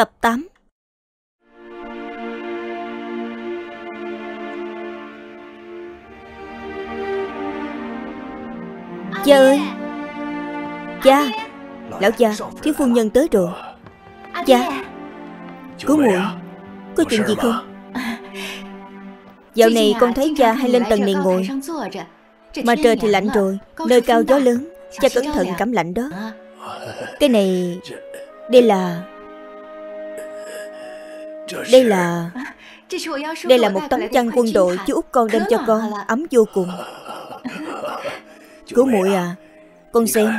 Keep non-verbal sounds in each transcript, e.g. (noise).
Tập 8 Cha ơi. Cha, Lão cha, Thiếu phu nhân tới rồi. Cha, Cứu muội, Có chuyện gì không? Dạo này con thấy cha hay lên tầng này ngồi. Mà trời thì lạnh rồi, Nơi cao gió lớn, Cha cẩn thận cảm lạnh đó. Cái này, Đây là đây là Đây là một tấm chăn quân đội Chú út con đem cho con Ấm vô cùng. Cứu muội à Con xem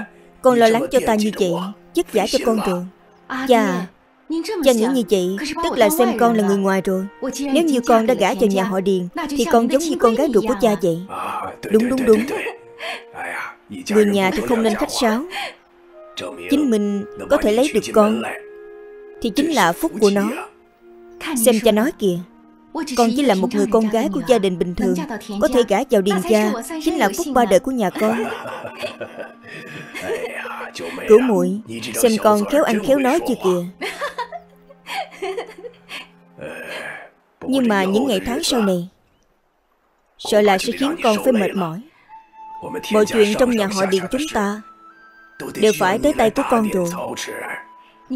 Con lo lắng cho ta như vậy Chất giả cho con rồi. Cha Cha nghĩ như vậy Tức là xem con là người ngoài rồi. Nếu như con đã gả cho nhà họ Điền Thì con giống như con gái ruột của cha vậy. Đúng đúng đúng. Người nhà thì không nên khách sáo. Chính mình có thể lấy được con. Thì chính là phúc của nó Xem cha nói kìa. Con chỉ là một người con gái của gia đình bình thường Có thể gả vào điền gia. Chính là phúc ba đời của nhà con. Cửu muội Xem con khéo ăn khéo nói chưa kìa. Nhưng mà những ngày tháng sau này Sợ là sẽ khiến con phải mệt mỏi. Mọi chuyện trong nhà họ Điền chúng ta Đều phải tới tay của con rồi.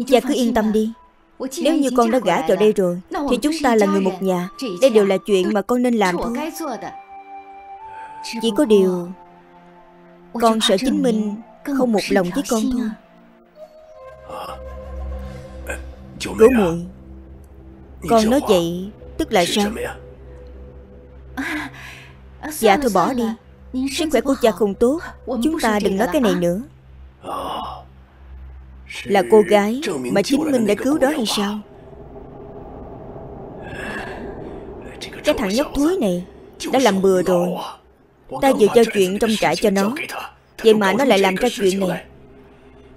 Cha cứ yên tâm đi Nếu như con đã gả vào đây rồi Thì chúng ta là người một nhà. Đây đều là chuyện mà con nên làm thôi. Chỉ có điều Con sợ chính mình Không một lòng với con thôi. Cố muội Con nói vậy Tức là sao? Dạ thôi bỏ đi. Sức khỏe của cha không tốt Chúng ta đừng nói cái này nữa Là cô gái Mà chính mình đã cứu đó hay sao? Cái thằng nhóc thúi này Đã làm bừa rồi. Ta vừa giao chuyện trong trại cho nó. Vậy mà nó lại làm ra chuyện này.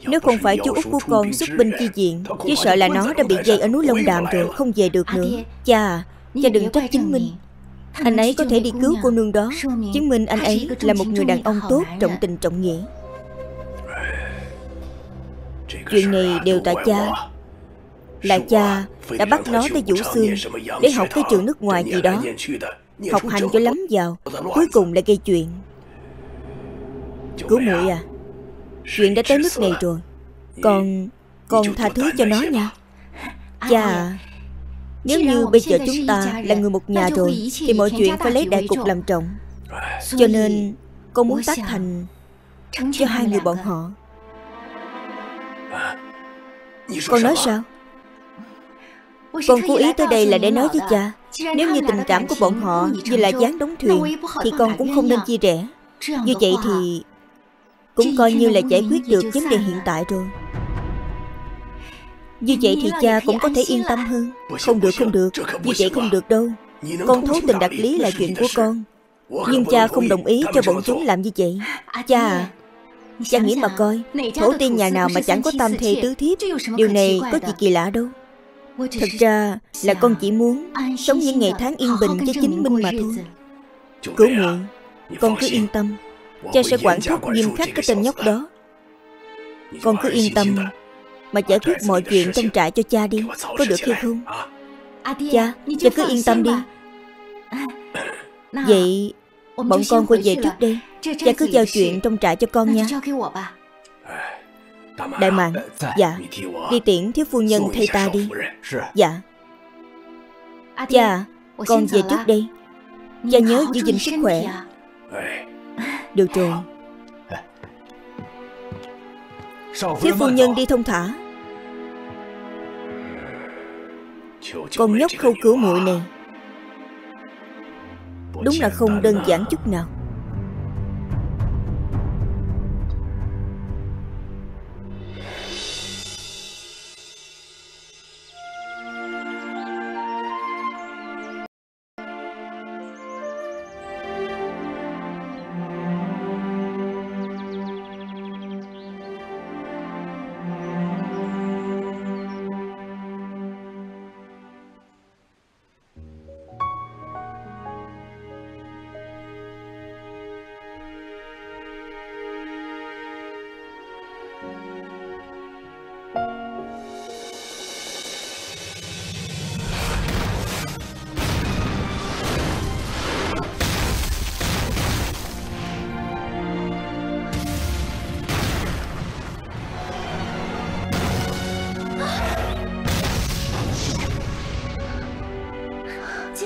Nếu không phải chú út của con xuất binh chi viện Chỉ sợ là nó đã bị dây ở núi Long Đàm rồi Không? về được nữa. Cha à Cha đừng trách chính mình. Anh ấy có thể đi cứu cô nương đó. Chứng minh anh ấy là một người đàn ông tốt Trọng tình trọng nghĩa Chuyện này đều tại cha. Là cha đã bắt nó tới Vũ Xương Để học cái trường nước ngoài gì đó. Học hành cho lắm vào. Cuối cùng lại gây chuyện. Cứu muội à. Chuyện đã tới nước này rồi. Con Con tha thứ cho nó nha. Cha à Nếu như bây giờ chúng ta là người một nhà rồi Thì mọi chuyện phải lấy đại cục làm trọng. Cho nên Con muốn tác thành Cho hai người bọn họ Con nói sao? Con cố ý tới đây là để nói với cha. Nếu như tình cảm của bọn họ Như là dáng đóng thuyền Thì con cũng không nên chia rẽ. Như vậy thì Cũng coi như là giải quyết được vấn đề hiện tại rồi. Như vậy thì cha cũng có thể yên tâm hơn. Không được không được. Như vậy không được đâu. Con thấu tình đạt lý là chuyện của con. Nhưng cha không đồng ý cho bọn chúng làm như vậy. Cha à Cha nghĩ mà coi Thổ tiên nhà nào mà chẳng có tam thê tứ thiếp Điều này có gì kỳ lạ đâu. Thật ra là con chỉ muốn Sống những ngày tháng yên bình cho chính mình mà thôi. Cứu muội Con cứ yên tâm. Cha sẽ quản thúc nghiêm khắc cái tên nhóc đó. Con cứ yên tâm Mà giải quyết mọi chuyện trong trại cho cha đi. Có được hay không? Cha Cha cứ yên tâm đi. Vậy Bọn con quay về trước đây Cha cứ giao chuyện trong trại cho con nha. Đại mạng Dạ. Đi tiễn thiếu phu nhân thay ta đi. Dạ. Cha Con về trước đây Cha nhớ giữ gìn sức khỏe. Được rồi. Thiếu phu nhân đi thông thả. Con nhóc khâu cứu muội này Đúng là không đơn giản chút nào.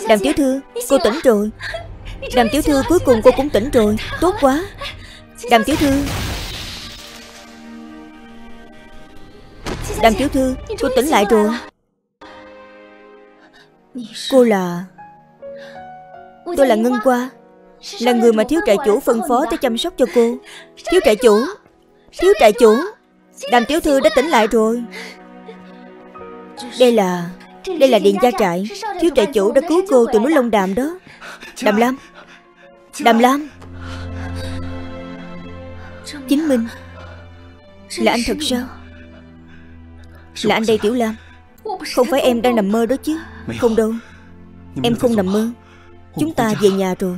Đàm tiểu thư, Cô tỉnh rồi. Đàm tiểu thư, cuối cùng cô cũng tỉnh rồi. Tốt quá. Đàm tiểu thư. Đàm tiểu thư, Cô tỉnh lại rồi. Cô là Tôi là Ngân Qua, Là người mà thiếu trại chủ phân phó tới chăm sóc cho cô. Thiếu trại chủ. Thiếu trại chủ. Đàm tiểu thư đã tỉnh lại rồi. Đây là đây là điện gia trại Thiếu trại chủ đã cứu cô từ núi Long Đàm đó. Đàm Lam. Đàm Lam. Chính Minh Là anh thật sao? Là anh đây Tiểu Lam. Không phải em đang nằm mơ đó chứ. Không đâu. Em không nằm mơ. Chúng ta về nhà rồi.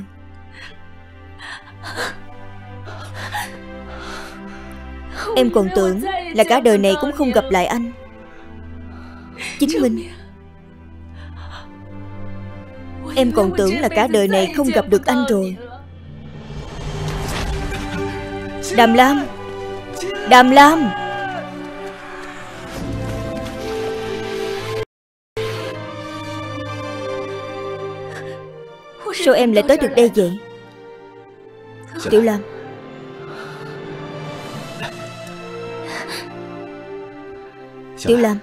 Em còn tưởng là cả đời này cũng không gặp lại anh. Chính Minh Em còn tưởng là cả đời này không gặp được anh rồi. Đàm Lam Đàm Lam. Sao em lại tới được đây vậy? Tiểu Lam. Tiểu Lam,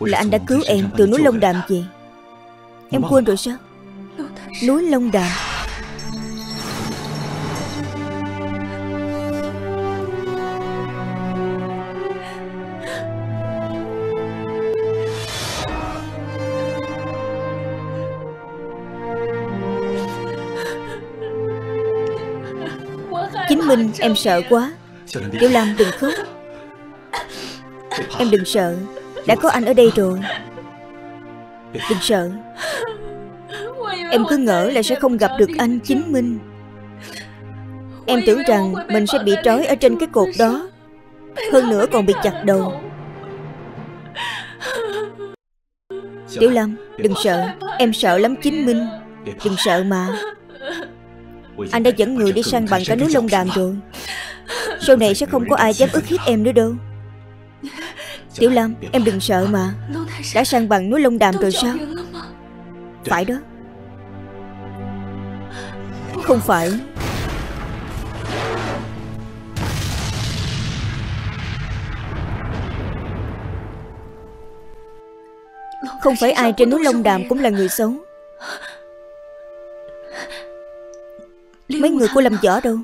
Là anh đã cứu em từ núi Long Đàm vậy Em quên rồi sao? Núi Long Đàm. Chính Minh em sợ quá. Tiểu Lam đừng khóc. Em đừng sợ. Đã có anh ở đây rồi. Đừng sợ Em cứ ngỡ là sẽ không gặp được anh chính minh. Em tưởng rằng mình sẽ bị trói ở trên cái cột đó. Hơn nữa còn bị chặt đầu. Tiểu Lâm, Đừng sợ. Em sợ lắm chính minh. Đừng sợ mà. Anh đã dẫn người đi săn bằng cả núi Long Đàm rồi. Sau này sẽ không có ai dám ức hiếp em nữa đâu. Tiểu Lâm, Em đừng sợ mà. Đã săn bằng núi Long Đàm rồi sao? Phải đó. Không phải. Không phải ai trên núi Long Đàm cũng là người xấu. Mấy người của Lâm Võ đâu?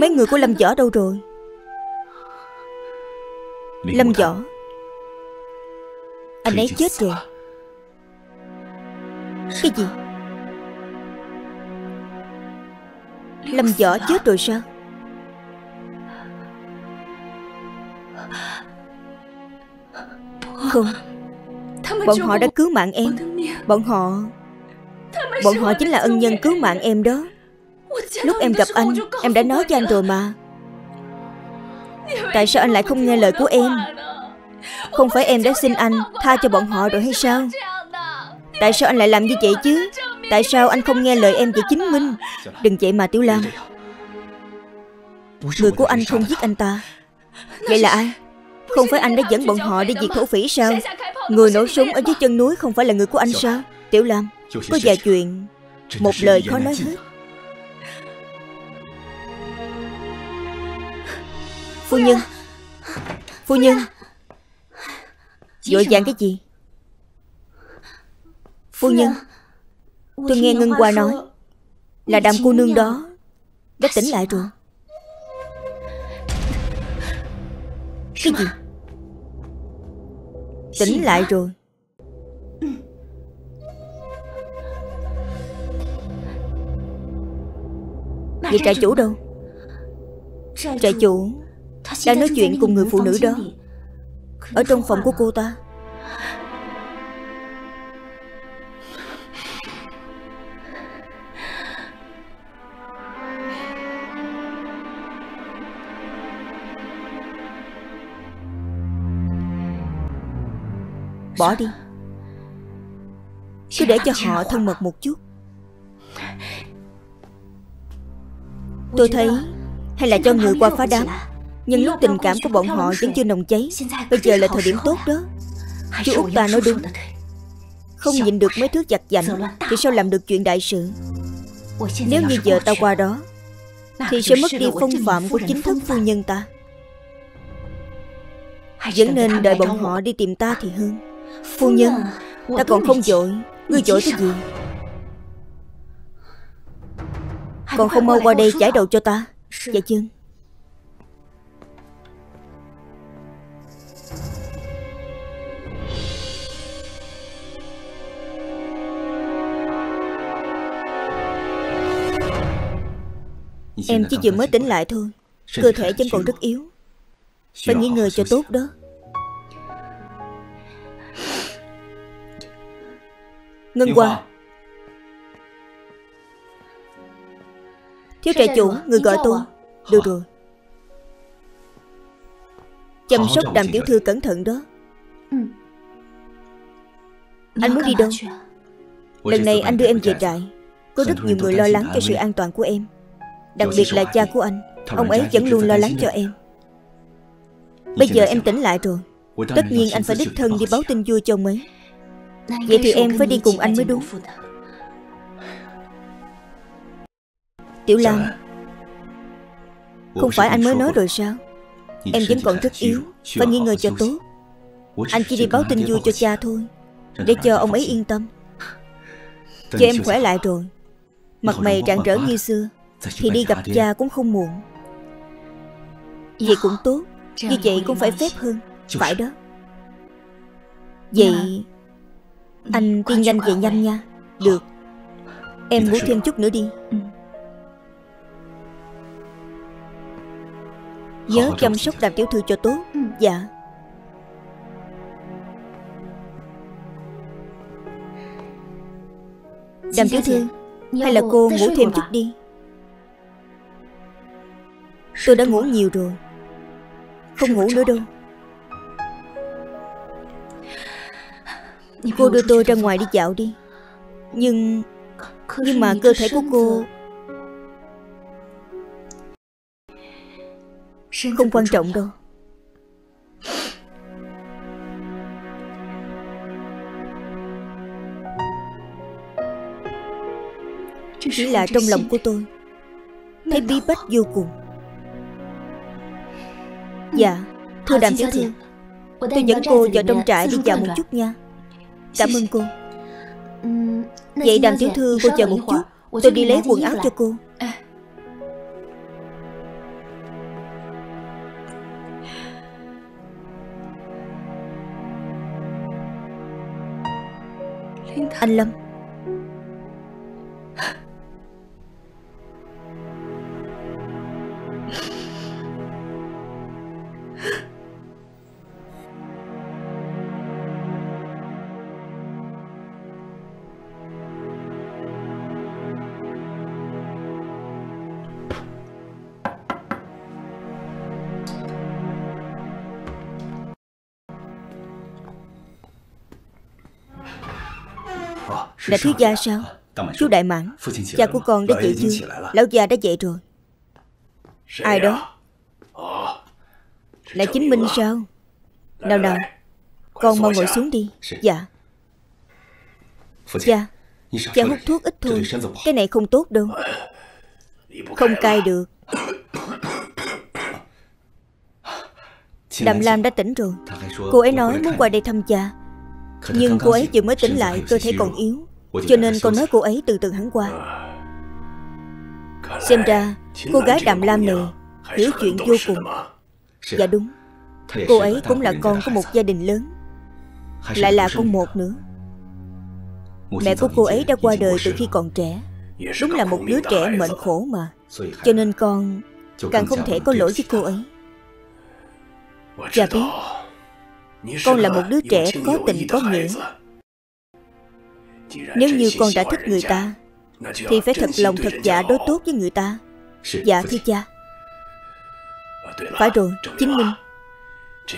Mấy người của Lâm Võ đâu rồi? Lâm Võ. Anh ấy chết rồi. Cái gì Lâm Võ chết rồi sao? Không. Bọn họ đã cứu mạng em. Bọn họ Bọn họ chính là ân nhân cứu mạng em đó. Lúc em gặp anh, Em đã nói cho anh rồi mà. Tại sao anh lại không nghe lời của em? Không phải em đã xin anh Tha cho bọn họ rồi hay sao? Tại sao anh lại làm như vậy chứ? Tại sao anh không nghe lời em về chính minh? Đừng vậy mà Tiểu Lam. Người của anh không giết anh ta. Vậy là ai? Không phải anh đã dẫn bọn họ đi diệt thổ phỉ sao? Người nổ súng ở dưới chân núi Không phải là người của anh sao? Tiểu Lam Có vài chuyện Một lời khó nói hết. Phu nhân Phu nhân. Vội vàng cái gì? Phu nhân Tôi nghe Ngân Hoa nói Là đàm cô nương đó Đã tỉnh lại rồi. Cái gì? Tỉnh lại rồi. Vậy trại chủ đâu? Trại chủ Đang nói chuyện cùng người phụ nữ đó. Ở trong phòng của cô ta Bỏ đi. Cứ để cho họ thân mật một chút. Tôi thấy Hay là cho người qua phá đám. Nhưng lúc tình cảm của bọn họ vẫn chưa nồng cháy. Bây giờ là thời điểm tốt đó. Chú Út ta nói đúng. Không nhịn được mấy thứ chặt dành Thì sao làm được chuyện đại sự? Nếu như giờ ta qua đó Thì sẽ mất đi phong phạm của chính thức phu nhân ta. Vẫn nên đợi bọn họ đi tìm ta thì hơn Phu nhân Ta còn không dội Ngươi dội cái gì? Còn không mau qua đây chải đầu cho ta. Dạ chân Em chỉ vừa mới tỉnh lại thôi. Cơ thể vẫn còn rất yếu. Phải nghỉ ngơi cho tốt đó Ngân qua. Thiếu trại chủ Người gọi tôi. Được rồi. Chăm sóc đàm tiểu thư cẩn thận đó. Ừ. Anh muốn đi đâu? Lần này anh đưa em về trại. Có rất nhiều người lo lắng cho sự an toàn của em. Đặc biệt là cha của anh. Ông ấy vẫn luôn lo lắng cho em. Bây giờ em tỉnh lại rồi. Tất nhiên anh phải đích thân đi báo tin vui cho ông ấy Vậy thì em phải đi cùng anh mới đúng. Tiểu Lam Không phải anh mới nói rồi sao? Em vẫn còn rất yếu Phải nghỉ ngơi cho tốt. Anh chỉ đi báo tin vui cho cha thôi Để cho ông ấy yên tâm. Cho em khỏe lại rồi. Mặt mày rạng rỡ như xưa Thì đi gặp cha cũng không muộn. Vậy cũng tốt Như vậy cũng phải phép hơn Phải đó. Vậy Anh tiên nhanh về nhanh nha. Được. Em ngủ thêm chút nữa đi. Ừ. Nhớ chăm sóc đàm tiểu thư cho tốt. Ừ. Dạ. Đàm tiểu thư Hay là cô ngủ thêm chút đi? Tôi đã ngủ nhiều rồi. Không ngủ nữa đâu Cô đưa tôi ra ngoài đi dạo đi. Nhưng Nhưng mà cơ thể của cô Không quan trọng đâu. Chỉ là trong lòng của tôi, Thấy bí bách vô cùng. Dạ Thưa đàm tiểu thư Tôi dẫn cô vào trong trại đi dạo một chút nha. Cảm ơn cô. Vậy đàm tiểu thư cô chờ một chút. Tôi đi lấy quần áo cho cô. Anh Lâm Là thiếu gia sao? Chú Đại Mãn Cha của con đã dậy chưa? Lão già đã dậy rồi. Ai đó? Là chính Minh sao? Nào nào, Con mau ngồi xuống đi. Dạ. Cha Cha hút thuốc ít thôi. Cái này không tốt đâu. Không cai được. Đàm Lam đã tỉnh rồi. Cô ấy nói muốn qua đây thăm cha. Nhưng cô ấy vừa mới tỉnh lại, Cơ thể còn yếu cho nên con nói cô ấy từ từ hắn qua. Xem ra cô gái Đàm Lam này Hiểu chuyện vô cùng. Dạ đúng. Cô ấy cũng là con của một gia đình lớn. Lại là con một nữa. Mẹ của cô ấy đã qua đời từ khi còn trẻ. Đúng là một đứa trẻ mệnh khổ mà. Cho nên con Càng không thể có lỗi với cô ấy. Dạ biết. Con là một đứa trẻ có tình có nghĩa nếu như con đã thích người ta Thì phải thật lòng thật dạ đối tốt với người ta. Dạ thưa cha. Phải rồi, chính minh.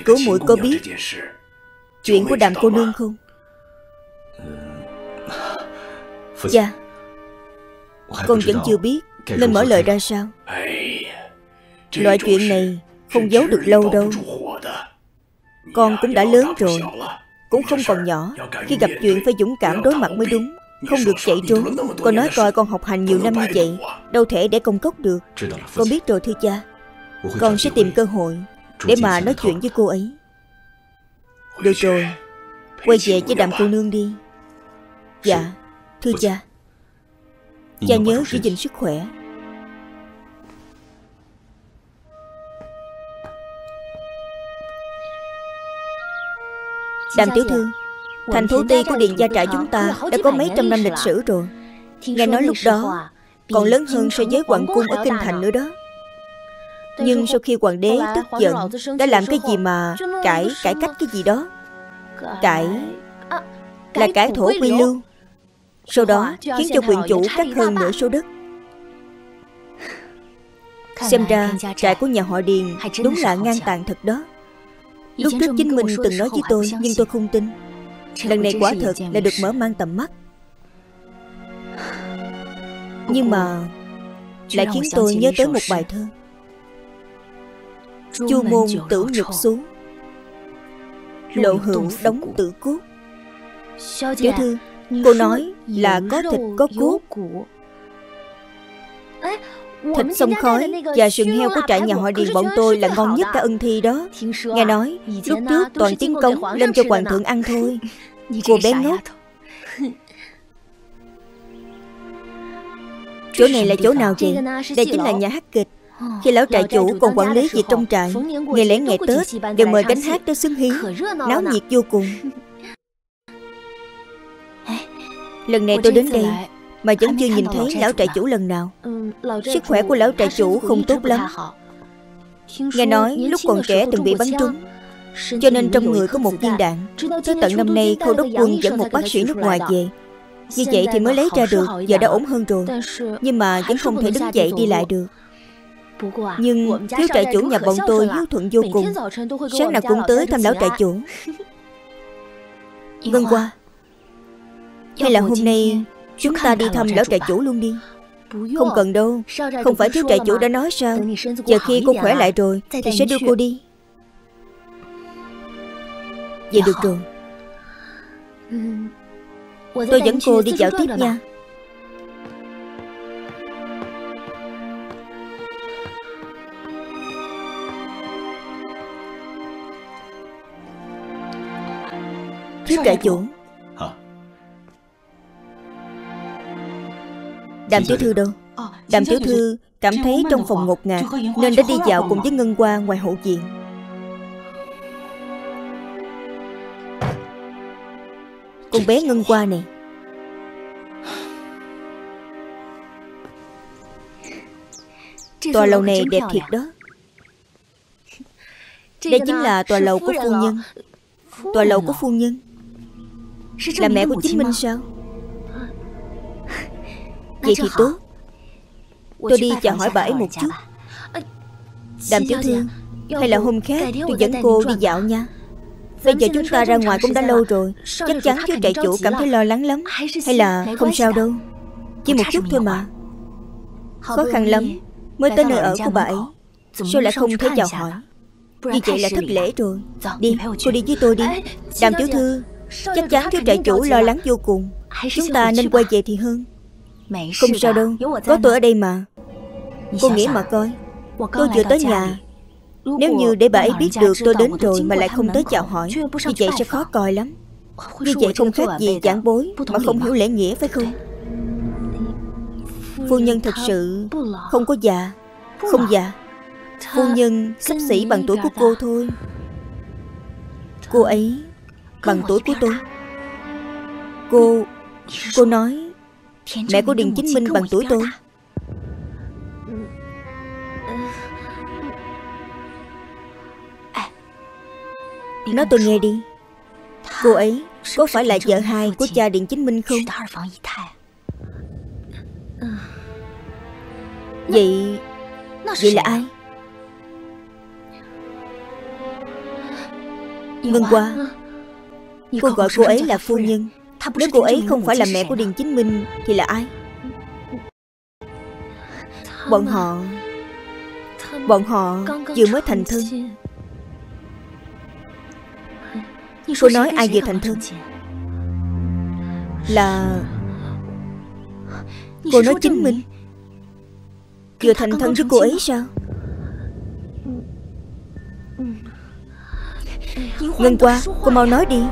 Cố muội có biết Chuyện của đàm cô nương không? Dạ. Con vẫn chưa biết Nên mở lời ra sao? Loại chuyện này Không giấu được lâu đâu. Con cũng đã lớn rồi Cũng không còn nhỏ. Khi gặp chuyện phải dũng cảm đối mặt mới đúng Không được chạy trốn. Con nói coi con học hành nhiều năm như vậy Đâu thể để công cốc được. Con biết rồi thưa cha. Con sẽ tìm cơ hội Để mà nói chuyện với cô ấy. Được rồi. Quay về với đàm cô nương đi. Dạ Thưa cha. Cha nhớ giữ gìn sức khỏe Đàm tiểu thư Thành thú ti của Điện Gia Trại chúng ta Đã có mấy trăm năm lịch sử rồi. Nghe nói lúc đó Còn lớn hơn so với hoàng cung ở Kinh Thành nữa đó. Nhưng sau khi hoàng đế tức giận Đã làm cái gì mà Cải, cải cách cái gì đó? Cải Là cải thổ quy lưu. Sau đó khiến cho quyền chủ cắt hơn nửa số đất. Xem ra trại của nhà họ Điền Đúng là ngang tàn thật đó Lúc trước chính mình từng nói với tôi Nhưng tôi không tin. Lần này quả thật là được mở mang tầm mắt. Nhưng mà Lại khiến tôi nhớ tới một bài thơ. Chu môn tử nhục xuống Lộ hữu đóng tử cốt Tiểu thư Cô nói là có thịt có cốt Thịt sông khói và sườn heo của trại nhà họ Điền bọn tôi là ngon nhất cả ân thi đó. Nghe nói lúc trước toàn tiến công lên cho hoàng thượng ăn thôi. (laughs) Cô bé ngốc. (laughs) Chỗ này là chỗ nào vậy? Đây chính là nhà hát kịch. Khi lão trại chủ còn quản lý việc trong trại Ngày lễ ngày Tết đều mời cánh hát tới xứng hí. Náo nhiệt vô cùng. (laughs) Lần này tôi đến đây Mà vẫn chưa nhìn thấy lão trại chủ lần nào. Sức khỏe của lão trại chủ không tốt lắm. Nghe nói lúc còn trẻ từng bị bắn trúng. Cho nên trong người có một viên đạn. Tới tận năm nay Khâu Đốc Quân dẫn một bác sĩ nước ngoài về. Như vậy thì mới lấy ra được Giờ đã ổn hơn rồi. Nhưng mà vẫn không thể đứng dậy đi lại được. Nhưng thiếu trại chủ nhà bọn tôi hiếu thuận vô cùng. Sáng nào cũng tới thăm lão trại chủ Ngân qua Hay là hôm nay Chúng ta đi thăm lão trại chủ luôn đi. Không cần đâu. Không phải thiếu trại chủ đã nói sao? Chờ khi cô khỏe lại rồi Thì sẽ đưa cô đi. Vậy được rồi. Tôi dẫn cô đi dạo tiếp nha. Thiếu trại chủ Đàm tiểu thư đâu? Đàm tiểu thư cảm thấy trong phòng ngột ngạt Nên đã đi dạo cùng với Ngân Hoa ngoài hậu viện. Con bé Ngân Hoa này. Tòa lầu này đẹp thiệt đó. Đây chính là tòa lầu của phu nhân. Tòa lầu của phu nhân. Là mẹ của chính Minh sao Vậy thì tốt. Tôi đi chào hỏi bà ấy một chút. Đàm tiểu thư Hay là hôm khác tôi dẫn cô đi dạo nha. Bây giờ chúng ta ra ngoài cũng đã lâu rồi. Chắc chắn thiếu trại chủ cảm thấy lo lắng lắm. Hay là không sao đâu. Chỉ một chút thôi mà. Khó khăn lắm. Mới tới nơi ở của bà ấy. Sao lại không thấy chào hỏi? Như vậy là thất lễ rồi. Đi, cô đi với tôi đi. Đàm tiểu thư Chắc chắn thiếu trại chủ lo lắng vô cùng. Chúng ta nên quay về thì hơn. Không sao đâu Có tôi ở đây mà. Cô nghĩ mà coi Tôi vừa tới nhà. Nếu như để bà ấy biết được tôi đến rồi Mà lại không tới chào hỏi Như vậy sẽ khó coi lắm. Như vậy không khác gì giảng bối Mà không hiểu lễ nghĩa phải không? Phu nhân thật sự Không có già Không già. Phu nhân sắp xỉ bằng tuổi của cô thôi. Cô ấy Bằng tuổi của tôi. Cô Cô nói Mẹ của Điền Chính Minh bằng tuổi tôi. Nói tôi nghe đi. Cô ấy có phải là vợ hai của cha Điện Chính Minh không? Vậy Vậy là ai? Ngân Hoa. Cô gọi cô ấy là phu nhân Nếu cô ấy không phải là mẹ của Điền Chính Minh Thì là ai? Bọn họ Bọn họ vừa mới thành thân. Cô nói ai vừa thành thân? Là Cô nói chính mình. Vừa thành thân với cô ấy sao? Ngân qua Cô mau nói đi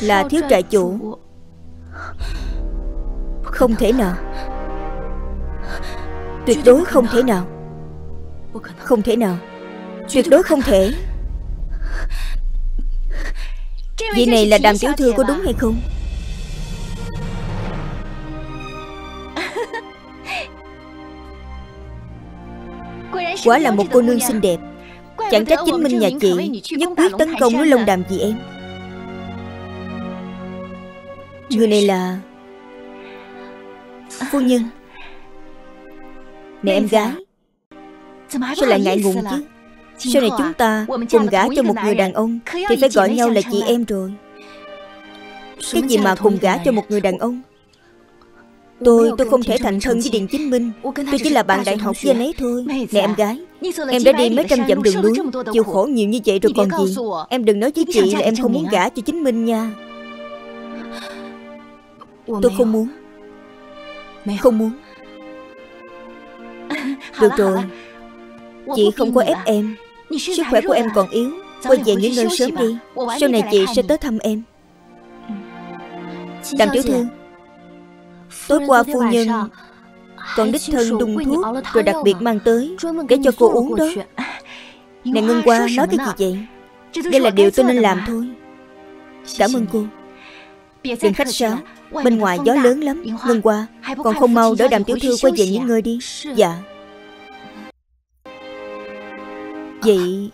Là thiếu trại chủ. Không thể nào. Tuyệt đối không thể nào. Không thể nào. Tuyệt đối không thể. Vị này là đàm tiểu thư có đúng hay không? (laughs) Quả là một cô nương xinh đẹp. Chẳng trách chính minh nhà chị Nhất quyết tấn công với lông đàm gì em Người này là Phu nhân. Nè em gái. Sao lại ngại ngùng chứ? Sau này chúng ta cùng gả cho một người đàn ông Thì phải gọi nhau là chị em rồi. Cái gì mà cùng gả cho một người đàn ông? Tôi, tôi không thể thành thân với Điền Chính Minh. Tôi chỉ là bạn đại học với anh ấy thôi. Nè em gái Em đã đi mấy trăm dặm đường núi. Chịu khổ. nhiều như vậy rồi còn gì? Em đừng nói với chị là em không muốn gả cho Chính Minh nha Tôi không muốn. Không muốn. Được rồi. Chị không có ép em. Sức khỏe của em còn yếu. Quay về nghỉ ngơi sớm đi. Sau này chị sẽ tới thăm em. Đàm tiểu thư. Tối qua phu nhân Còn đích thân đun thuốc Rồi đặc biệt mang tới Để cho cô uống đó. Nè Ngân qua nói cái gì vậy? Đây là điều tôi nên làm thôi. Cảm ơn cô. Đừng khách sáo Bên ngoài gió lớn lắm Ngân qua Còn không mau đỡ đàm tiểu thư quay về nghỉ ngơi đi. Dạ. Vậy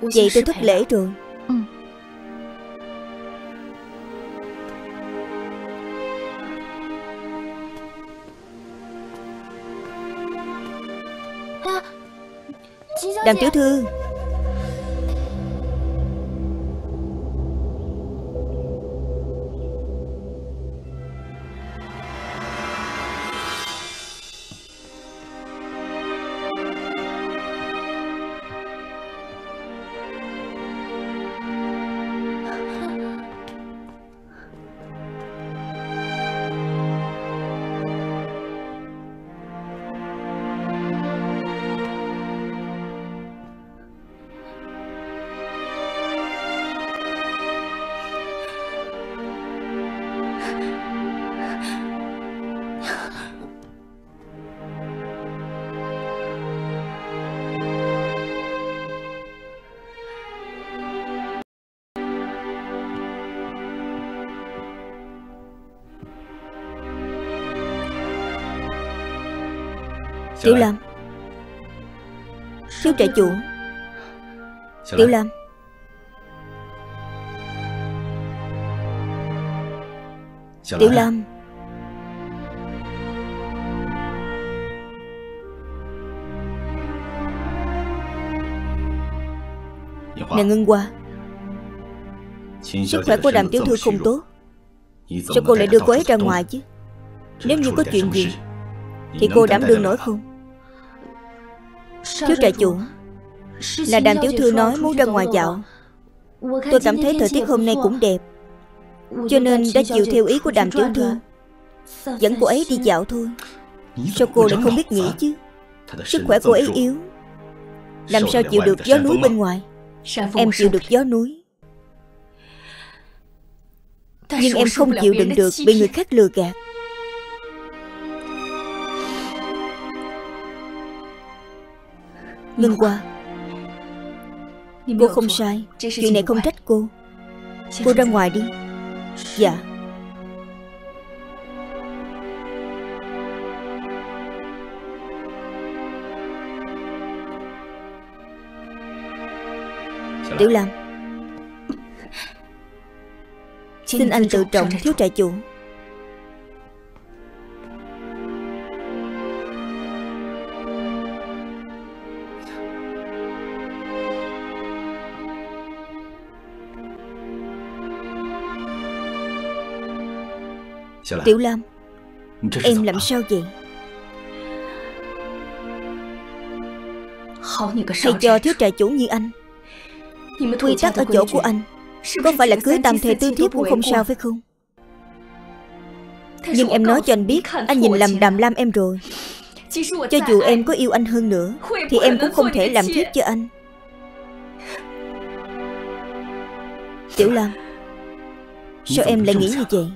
Vậy tôi thất lễ rồi. Đàm tiểu thư Tiểu Lam Thiếu trại chủ Tiểu Lam Tiểu Lam Nè ngưng qua. Sức khỏe của đàm tiểu thư không tốt. Sao cô lại đưa cô ấy ra ngoài chứ? Nếu như có chuyện gì Thì cô đảm đương nổi không Thiếu trại chủ Là đàm tiểu thư nói muốn ra ngoài dạo. Tôi cảm thấy thời tiết hôm nay cũng đẹp Cho nên đã chịu theo ý của đàm tiểu thư Dẫn cô ấy đi dạo thôi. Sao cô lại không biết nghĩ chứ? Sức khỏe cô ấy yếu. Làm sao chịu được gió núi bên ngoài? Em chịu được gió núi. Nhưng em không chịu đựng được Bị người khác lừa gạt Ngân qua Cô không sai Chuyện này không trách cô. Cô ra ngoài đi. Dạ. Tiểu Lam. (laughs) Xin anh tự trọng thiếu trại chủ Tiểu Lam Em làm sao vậy? Thầy cho thiếu trại chủ như anh. Quy tắc ở chỗ của anh Có phải là cưới tam thề tư thiếp cũng không sao phải không? Nhưng em nói cho anh biết Anh nhìn lầm đàm lam em rồi. Cho dù em có yêu anh hơn nữa Thì em cũng không thể làm thiếp cho anh. Tiểu Lam Sao em lại nghĩ như vậy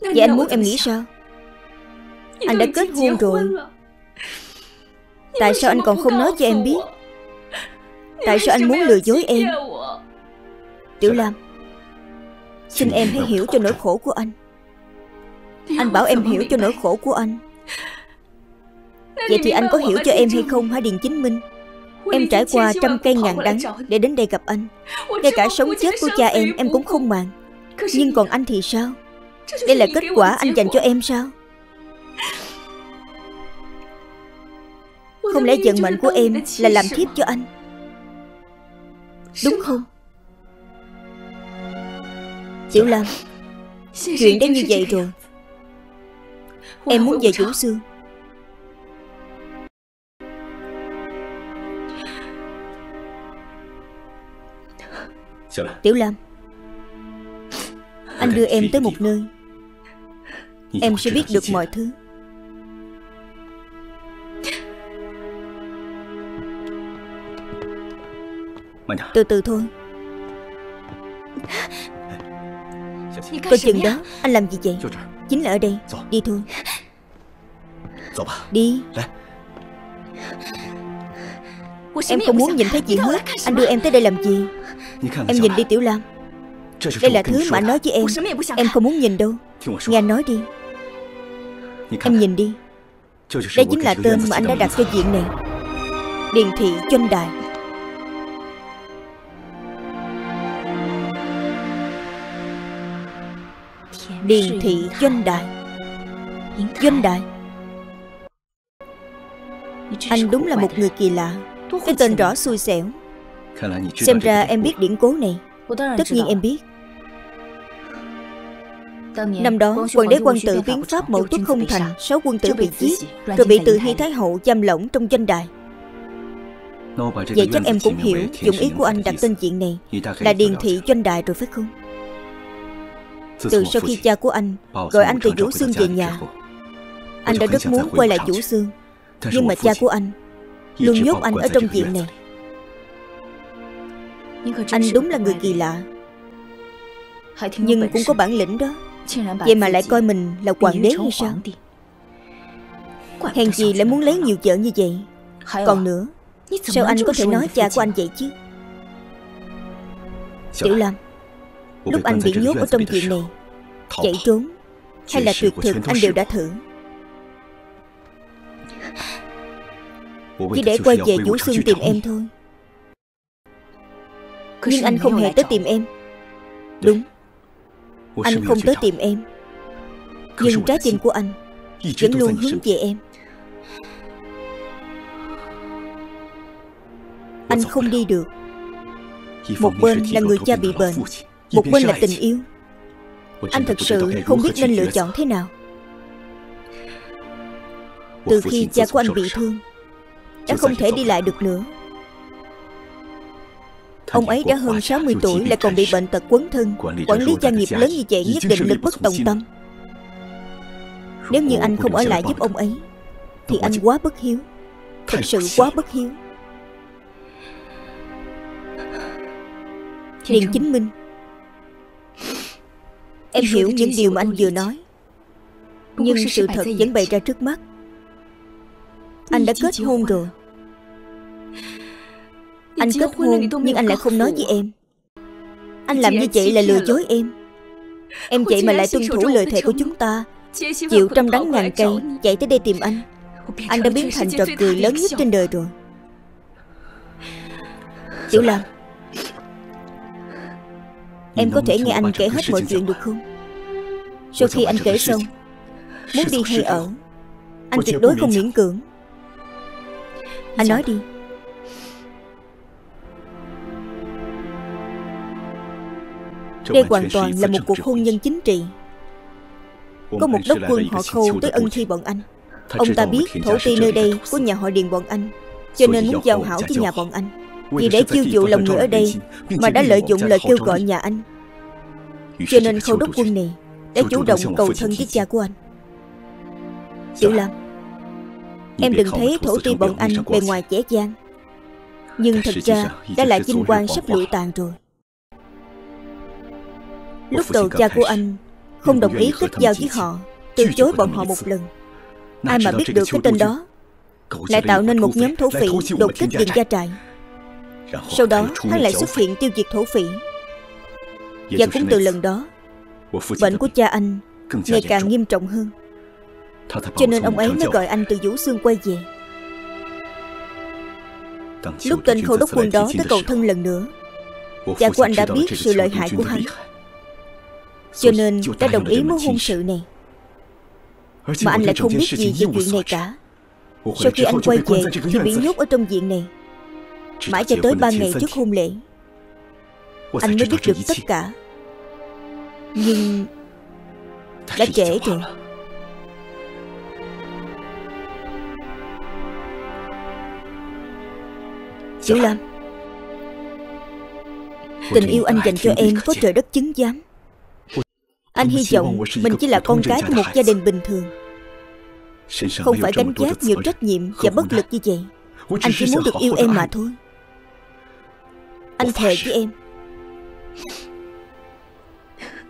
Vậy anh muốn em nghĩ sao? Anh đã kết hôn rồi. Tại sao anh còn không nói cho em biết? Tại sao anh muốn lừa dối em? Tiểu Lam Xin em hãy hiểu cho nỗi khổ của anh. Anh bảo em hiểu cho nỗi khổ của anh. Vậy thì anh có hiểu cho em hay không? Hả Điền Chính Minh. Em trải qua trăm cây ngàn đắng Để đến đây gặp anh. Ngay cả sống chết của cha em em cũng không màng. Nhưng còn anh thì sao Đây là kết quả anh dành cho em sao? Không lẽ vận mệnh của em là làm thiếp cho anh? Đúng không? Tiểu Lam Chuyện đã như vậy rồi. Em muốn về Vũ Sương Tiểu Lam Anh đưa em tới một nơi. Em sẽ biết được mọi thứ. Từ từ thôi. Coi chừng đó Anh làm gì vậy? Chính là ở đây. Đi thôi. Đi. Em không muốn nhìn thấy gì hết. Anh đưa em tới đây làm gì? Em nhìn đi Tiểu Lam Đây là thứ mà anh nói với em. Em không muốn nhìn đâu. Nghe anh nói đi. Em nhìn đi. Đây chính là tên mà anh đã đặt cho chuyện này. Điền thị Doanh Đại Điền thị Doanh Đại Doanh Đại Anh đúng là một người kỳ lạ. Cái tên rõ xui xẻo. Xem ra em biết điển cố này Tất nhiên em biết. Năm đó, hoàng đế quan tử biến pháp mẫu tuất không thành Sáu quân tử bị giết Rồi bị từ Hy Thái Hậu giam lỏng trong danh đài. Vậy chắc em cũng hiểu Dụng ý của anh đặt tên chuyện này Là điền thị doanh đại rồi phải không? Từ sau khi cha của anh Gọi anh từ Vũ Sương về nhà. Anh đã rất muốn quay lại Vũ Sương Nhưng mà cha của anh Luôn nhốt anh ở trong viện này Anh đúng là người kỳ lạ. Nhưng cũng có bản lĩnh đó. Vậy mà lại coi mình là hoàng đế hay sao? Hèn gì lại muốn lấy nhiều vợ như vậy? Còn nữa Sao anh có thể nói cha của anh vậy chứ? Tiểu Lam Lúc anh bị nhốt ở trong chuyện này Chạy trốn Hay là tuyệt thực anh đều đã thử? Chỉ để quay về Vũ Xương tìm em thôi Nhưng anh không hề tới tìm em. Đúng. Anh không tới tìm em. Nhưng trái tim của anh Vẫn luôn hướng về em. Anh không đi được. Một bên là người cha bị bệnh. Một bên là tình yêu. Anh thật sự không biết nên lựa chọn thế nào. Từ khi cha của anh bị thương Đã không thể đi lại được nữa Ông ấy đã hơn 60 tuổi lại còn bị bệnh tật quấn thân. Quản lý gia nghiệp lớn như vậy nhất định lực bất tòng tâm. Nếu như anh không ở lại giúp ông ấy Thì anh quá bất hiếu. Thật sự quá bất hiếu. Điền Chính Minh. Em hiểu những điều mà anh vừa nói. Nhưng sự thật vẫn bày ra trước mắt. Anh đã kết hôn rồi Anh kết hôn nhưng anh lại không nói với em. Anh làm như vậy là lừa dối em. Em vậy mà lại tuân thủ lời thề của chúng ta. Chịu trăm đắng ngàn cây Chạy tới đây tìm anh. Anh đã biến thành trò cười lớn nhất trên đời rồi. Tiểu Lam Em có thể nghe anh kể hết mọi chuyện được không? Sau khi anh kể xong Muốn đi hay ở Anh tuyệt đối không miễn cưỡng. Anh nói đi Đây hoàn toàn là một cuộc hôn nhân chính trị. Có một đốc quân họ khâu tới ân thi bọn anh. Ông ta biết thổ ti nơi đây của nhà họ Điền bọn anh Cho nên muốn giao hảo với nhà bọn anh. Vì để chiêu dụ lòng người ở đây Mà đã lợi dụng lời kêu gọi nhà anh. Cho nên khâu đốc quân này Đã chủ động cầu thân với cha của anh. Tiểu Lam Em đừng thấy thổ ti bọn anh bề ngoài dễ dàng Nhưng thật ra Đã là vinh quang sắp lụi tàn rồi Lúc đầu cha của anh Không đồng ý kết giao với họ Từ chối bọn họ một lần. Ai mà biết được cái tên đó? Lại tạo nên một nhóm thổ phỉ đột kích điện gia trại. Sau đó hắn lại xuất hiện tiêu diệt thổ phỉ. Và cũng từ lần đó Bệnh của cha anh Ngày càng nghiêm trọng hơn. Cho nên ông ấy mới gọi anh từ Vũ Xương quay về. Lúc tên khâu đốc quân đó tới cầu thân lần nữa Cha của anh đã biết sự lợi hại của hắn Cho nên đã đồng ý mối hôn sự này. Mà anh lại không biết gì về chuyện này cả. Sau khi anh quay về Thì bị nhốt ở trong viện này. Mãi cho tới ba ngày trước hôn lễ. Anh mới biết được tất cả. Nhưng Đã trễ rồi Tiểu Lam Tình yêu anh dành cho em có trời đất chứng giám Anh hy vọng mình chỉ là con cái của một gia đình bình thường. Không phải gánh vác nhiều trách nhiệm và bất lực như vậy. Anh chỉ muốn được yêu em mà thôi. Anh thề với em.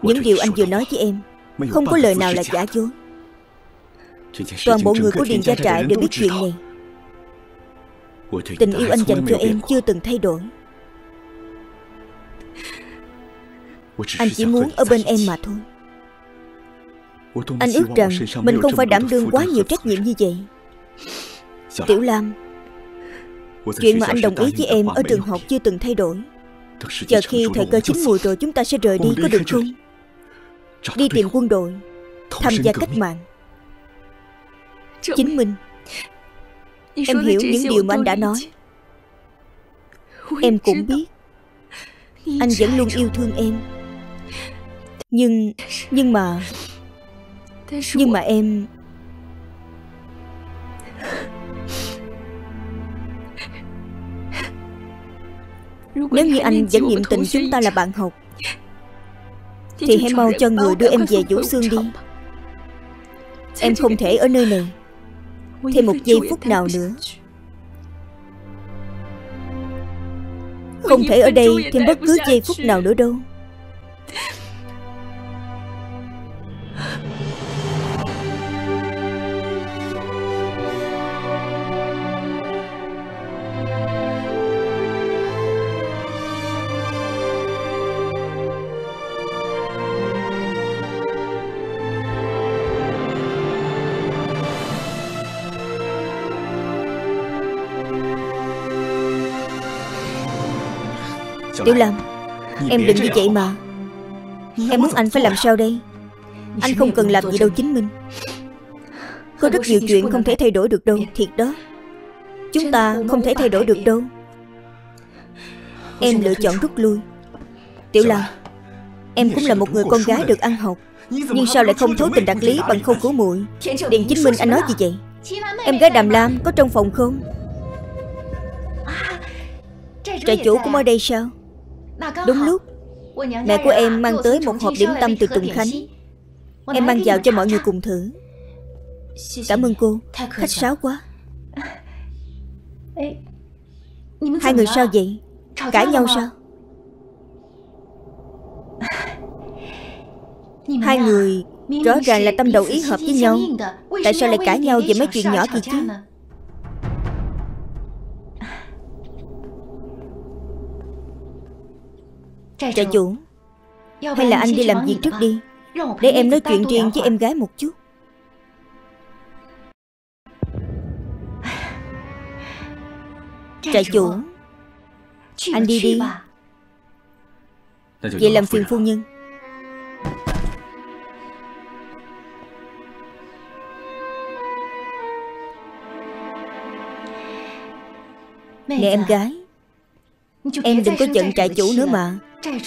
Những điều anh vừa nói với em Không có lời nào là giả dối. Toàn bộ người của Điền Gia Trại đều biết chuyện này. Tình yêu anh dành cho em chưa từng thay đổi. Anh chỉ muốn ở bên em mà thôi Anh ước rằng mình không phải đảm đương quá nhiều trách nhiệm như vậy. Tiểu Lam Chuyện mà anh đồng ý với em ở trường học chưa từng thay đổi. Chờ khi thời cơ chín mùi rồi chúng ta sẽ rời đi có được không? Đi tìm quân đội Tham gia cách mạng. Chính mình Em hiểu những điều mà anh đã nói. Em cũng biết. Anh vẫn luôn yêu thương em. Nhưng Nhưng mà Nhưng mà em Nếu như anh vẫn niệm tình chúng ta là bạn học Thì hãy mau cho người đưa em về Vũ Xương đi. Em không thể ở nơi này. Thêm một giây phút nào nữa. Không thể ở đây thêm bất cứ giây phút nào nữa đâu Tiểu Lam Em đừng như vậy mà. Em muốn anh phải làm sao đây? Anh không cần làm gì đâu chính mình. Có rất nhiều chuyện không thể thay đổi được đâu Thiệt đó. Chúng ta không thể thay đổi được đâu. Em lựa chọn rút lui. Tiểu Lam Em cũng là một người con gái được ăn học. Nhưng sao lại không thấu tình đạt lý bằng khâu của muội? Điền chính minh anh nói gì vậy? Em gái Đàm Lam có trong phòng không? Trại chủ cũng ở đây sao Đúng lúc Mẹ của em mang tới một hộp điểm tâm từ Tùng Khánh. Em mang vào cho mọi người cùng thử. Cảm ơn cô. Khách sáo quá. Hai người sao vậy? Cãi nhau sao? (laughs) Hai người Rõ ràng là tâm đầu ý hợp với nhau. Tại sao lại cãi nhau về mấy chuyện nhỏ gì chứ Trại chủ Hay là anh đi làm việc trước đi. Để em nói chuyện riêng với em gái một chút. Trại chủ Anh đi đi. Vậy làm phiền phu nhân. Nè em gái Em đừng có giận trại chủ nữa mà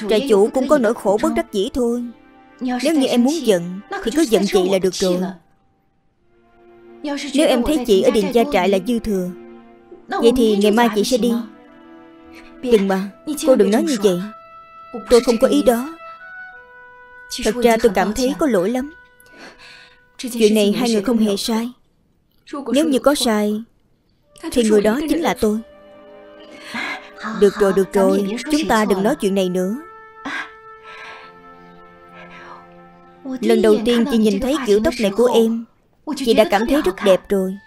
Trại chủ cũng có nỗi khổ bất đắc dĩ thôi. Nếu như em muốn giận Thì cứ giận chị là được rồi. Nếu em thấy chị ở điện gia trại là dư thừa Vậy thì ngày mai chị sẽ đi. Đừng mà Cô đừng nói như vậy. Tôi không có ý đó. Thật ra tôi cảm thấy có lỗi lắm. Chuyện này hai người không hề sai. Nếu như có sai Thì người đó chính là tôi Được rồi, được rồi. Chúng ta đừng nói chuyện này nữa. Lần đầu tiên chị nhìn thấy kiểu tóc này của em. Chị đã cảm thấy rất đẹp rồi.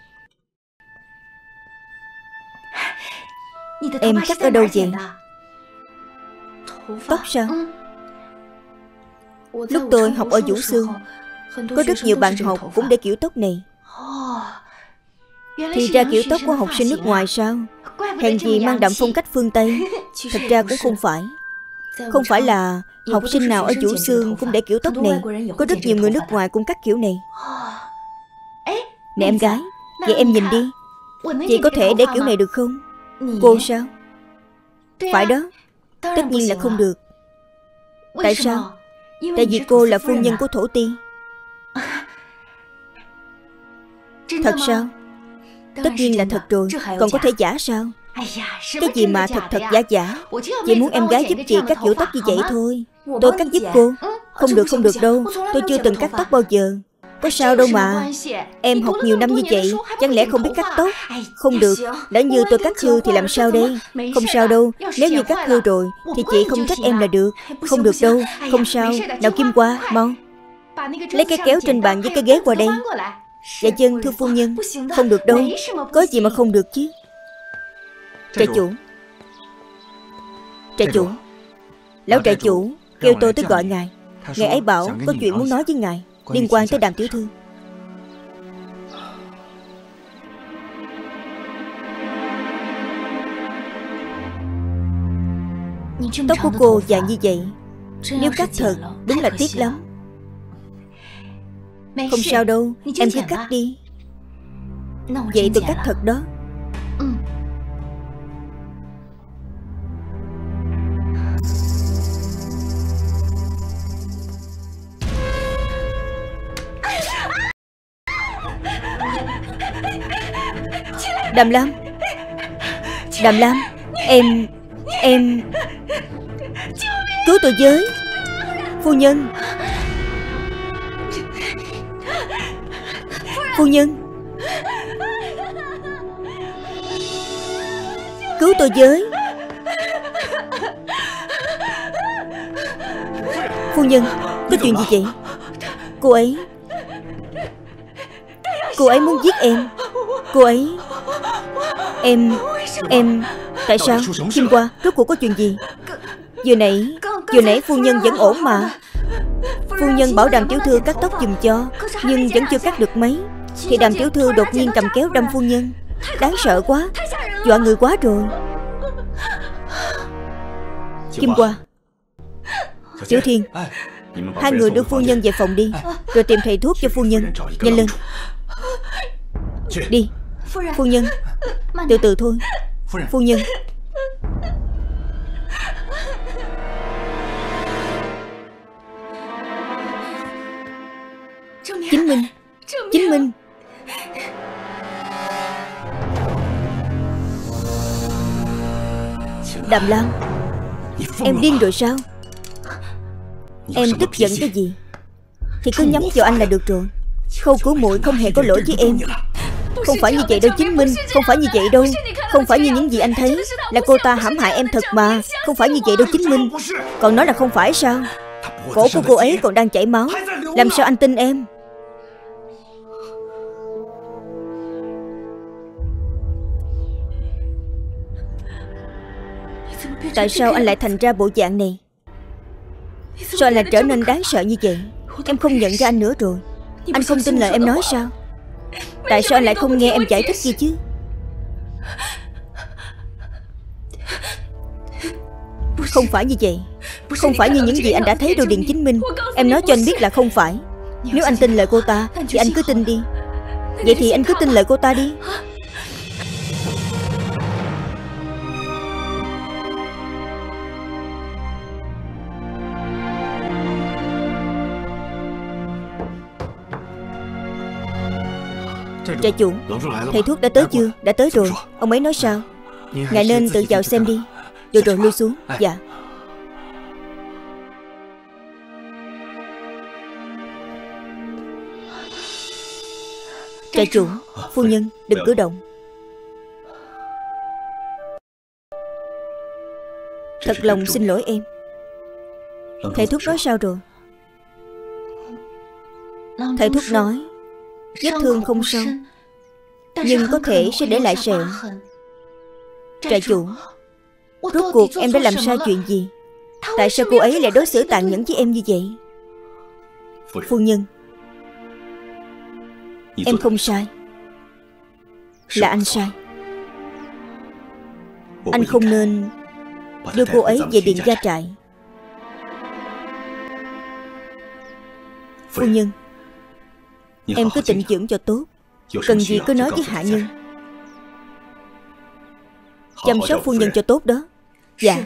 Em cắt ở đâu vậy? Tóc sao? Lúc tôi học ở Vũ Sương Có rất nhiều bạn học cũng để kiểu tóc này Thì ra kiểu tóc của học sinh nước ngoài sao? Hèn gì mang đậm phong cách phương Tây. (laughs) Thật ra cũng không phải. Không phải là học sinh nào ở Vũ Sương cũng để kiểu tóc này Có rất nhiều người nước ngoài cũng cắt kiểu này. Nè em gái. Vậy em nhìn đi. Chị có thể để kiểu này được không? Cô sao? Phải đó. Tất nhiên là không được. Tại sao? Tại vì cô là phu nhân của thổ ti. Thật (laughs) sao Tất nhiên là thật rồi. Còn có thể giả sao? Cái gì mà thật thật giả giả? Chị muốn em gái giúp chị cắt kiểu tóc như vậy thôi. Tôi cắt giúp cô. Không được không được đâu. Tôi chưa từng cắt tóc bao giờ. Có sao đâu mà. Em học nhiều năm như vậy Chẳng lẽ không biết cắt tóc? Không được. Đã như tôi cắt hư thì làm sao đây? Không sao đâu. Nếu như cắt hư rồi Thì chị không trách em là được. Không được đâu Không sao Nào Kim qua Mau Lấy cái kéo trên bàn với cái ghế qua đây Dạ chân thưa phu nhân Không được đâu. Có gì mà không được chứ? Trại chủ. Trại chủ. Lão trại chủ. Kêu tôi tới gọi ngài. Ngài ấy bảo có chuyện muốn nói với ngài Liên quan tới đàm tiểu thư. Tóc của cô dài như vậy. Nếu cắt thật Đúng là tiếc lắm Không sao đâu Em cứ cắt đi. Vậy tôi cắt thật đó. Đàm Lam Đàm Lam Em Em. Cứu tôi với. Phu nhân Phu nhân. Cứu tôi với. Phu nhân, Có chuyện gì vậy? Cô ấy. Cô ấy muốn giết em. Cô ấy. Em Em, Tại sao? Kim qua Rốt cuộc có chuyện gì? Vừa nãy Vừa nãy phu nhân vẫn ổn mà. Phu nhân bảo đàm tiểu thư cắt tóc dùm cho, Nhưng vẫn chưa cắt được mấy. Thì đàm tiểu thư đột nhiên cầm kéo đâm phu nhân. Đáng sợ quá. Dọa người quá rồi. Kim qua Tiểu Thiên, Hai người đưa phu nhân về phòng đi, Rồi tìm thầy thuốc cho phu nhân. Nhanh lên. Đi. Phu nhân. Từ từ thôi. Phu nhân. Chính Minh. Chính Minh. Đàm Lam Em điên rồi sao? Em tức giận cái gì? Thì cứ nhắm vào anh là được rồi. Khâu cứu muội không hề có lỗi với em. Không phải như vậy đâu chính minh. Không phải như vậy đâu. Không phải như những gì anh thấy Là cô ta hãm hại em thật mà. Không phải như vậy đâu chính minh. Còn nói là không phải sao? Cổ của cô ấy còn đang chảy máu. Làm sao anh tin em Tại sao anh lại thành ra bộ dạng này? Sao anh lại trở nên đáng sợ như vậy? Em không nhận ra anh nữa rồi. Anh không tin lời em nói sao? Tại sao anh lại không nghe em giải thích gì chứ? Không phải như vậy. Không phải như những gì anh đã thấy đồ điện Chính Minh. Em nói cho anh biết là không phải. Nếu anh tin lời cô ta, Thì anh cứ tin đi. Vậy thì anh cứ tin lời cô ta đi. Trà chủ. Thầy thuốc đã tới chưa? Đã tới rồi. Ông ấy nói sao? Ngài nên tự vào xem đi. Được rồi lui xuống. Dạ. Trại chủ Phu nhân đừng cử động. Thật lòng xin lỗi em. Thầy thuốc nói sao rồi? Thầy thuốc nói Vết thương không sâu Nhưng có thể sẽ để lại sẹo. Trại chủ Rốt cuộc em đã làm sai chuyện gì? Tại sao cô ấy lại đối xử tàn nhẫn với em như vậy? Phu nhân Em không sai. Là anh sai. Anh không nên Đưa cô ấy về điện gia trại. Phu nhân Em cứ tịnh dưỡng cho tốt Cần gì cứ nói với hạ nhân. Chăm sóc phu nhân cho tốt đó. Dạ